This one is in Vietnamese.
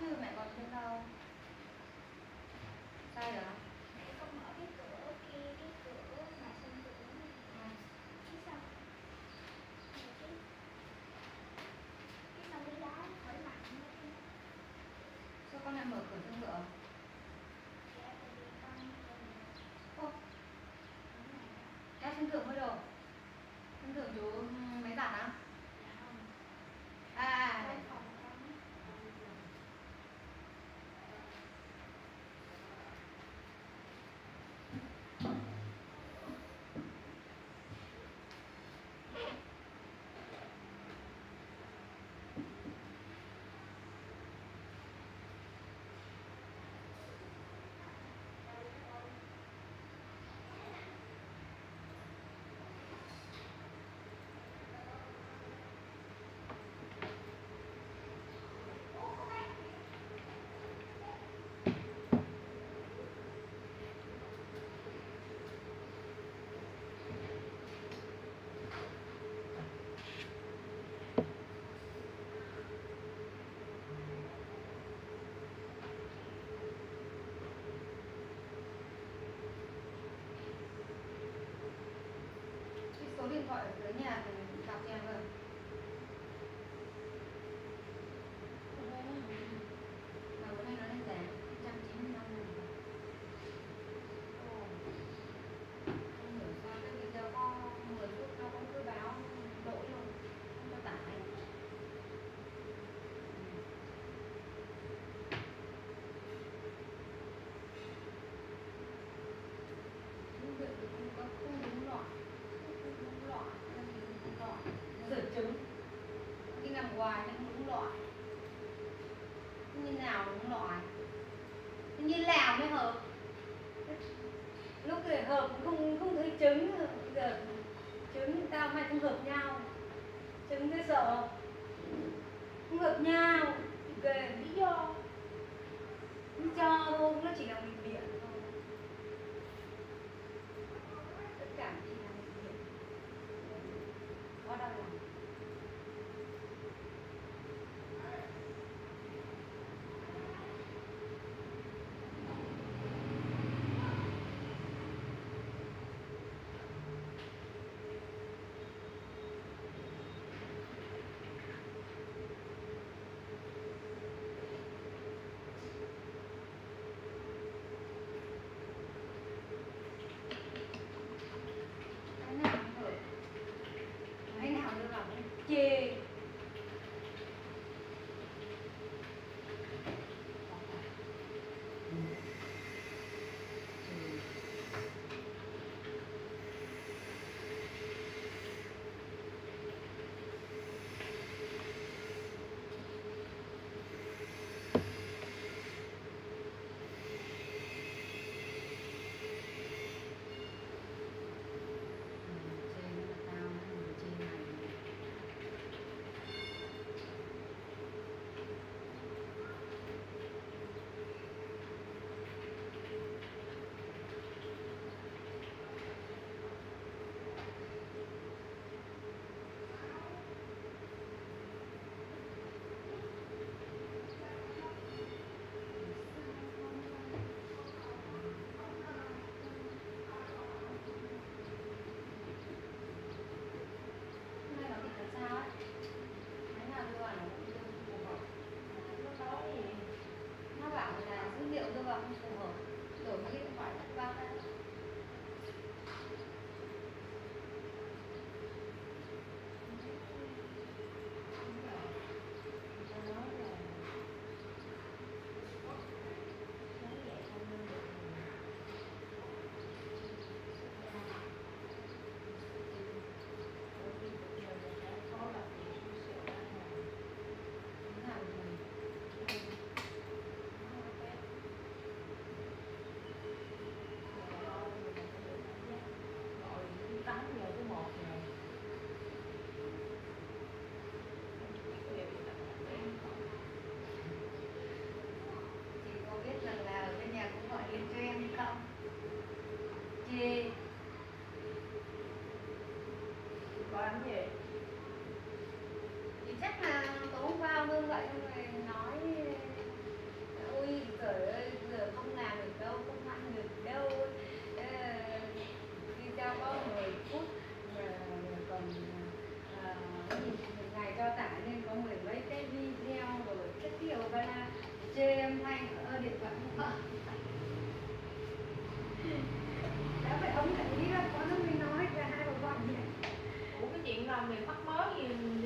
chứ mẹ còn thêm đâu sai rồi mẹ không mở cái cửa kia cái cửa mà sân cửa cái xong rồi cái cái xong cái đó khỏi cái sao con lại mở cửa con ô. Đã thương thượng mới đồ thương thượng chú ừ, máy giặt á dạ không à trong phòng con cái số điện thoại ở dưới nhà thì gặp nhà rồi ơi mà bữa nay nó lên giá 195 nghìn Ồ. Không hiểu sao cái video có 10 phút nó cũng cứ báo lỗi luôn không cho tải Nhưng việc thì không có không đúng loại không đúng loại nên thì không loại rửa trứng đi nằm ngoài nên không đúng loại như nào đúng loại như mới hợp lúc thì hợp cũng không không thấy trứng giờ trứng tao mày không hợp nhau. Trứng cái sợ không hợp nhau. Về lý do cho thôi. que gì? Thì chắc là tối hôm qua ông hương gọi xong rồi nói ui trời ơi, giờ không làm được đâu, không ăn được đâu. Ờ, đi cho có 10 phút mà còn ờ, ngày cho tải lên có mười mấy cái video rồi rất nhiều và là chê em thanh ở điện thoại. Đã phải ông lại. là mình mắc mới gì.